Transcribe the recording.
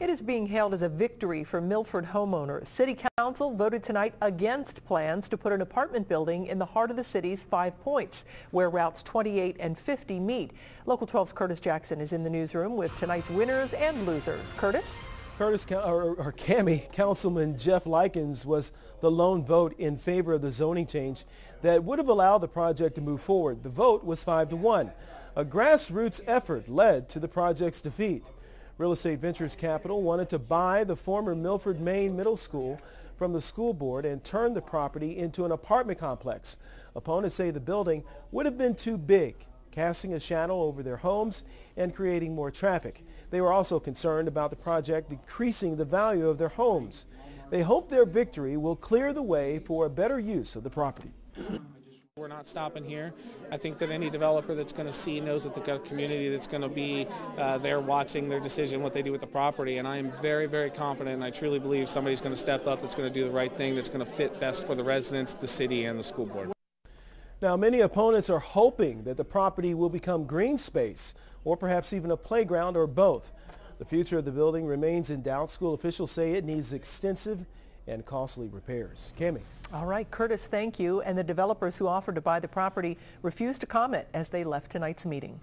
It is being hailed as a victory for Milford homeowners. City Council voted tonight against plans to put an apartment building in the heart of the city's Five Points, where routes 28 and 50 meet. Local 12's Curtis Jackson is in the newsroom with tonight's winners and losers. Curtis? Curtis, or, or Cami, Councilman Jeff Lykins was the lone vote in favor of the zoning change that would have allowed the project to move forward. The vote was 5 to 1. A grassroots effort led to the project's defeat. Real Estate Ventures Capital wanted to buy the former Milford, Main Middle School from the school board and turn the property into an apartment complex. Opponents say the building would have been too big, casting a shadow over their homes and creating more traffic. They were also concerned about the project decreasing the value of their homes. They hope their victory will clear the way for a better use of the property. We're not stopping here. I think that any developer that's going to see knows that they've got a community that's going to be uh, there watching their decision, what they do with the property. And I am very, very confident and I truly believe somebody's going to step up that's going to do the right thing that's going to fit best for the residents, the city, and the school board. Now, many opponents are hoping that the property will become green space or perhaps even a playground or both. The future of the building remains in doubt. School officials say it needs extensive and costly repairs. Cami. All right, Curtis, thank you. And the developers who offered to buy the property refused to comment as they left tonight's meeting.